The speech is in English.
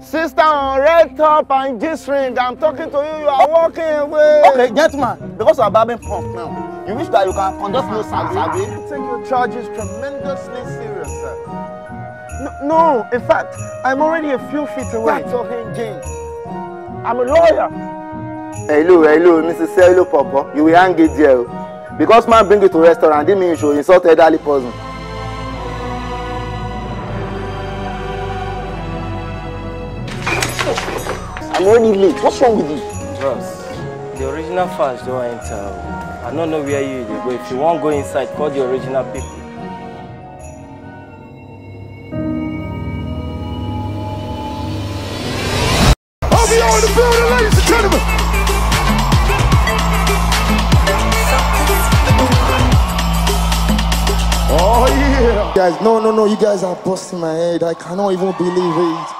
Sister on red top and G string, I'm talking to you, you are walking away. Okay, gentlemen, because are barbing pump now, you wish that you can conduct no service, abi? You take your charges tremendously serious, sir. No, no, in fact, I'm already a few feet away. Start talking, James. I'm a lawyer. Hello, hello, Mrs. Hello, Papa. You will hang it there. oh. Because man bring you to restaurant, didn't mean you should insult elderly person. I'm already late. What's wrong with you? Bros, the original fans don't enter. I don't know where you dey go. If you wan go inside, call the original people. OVO in the building, ladies and gentlemen. Oh yeah. Guys, no, no, no. You guys are busting my head. I cannot even believe it.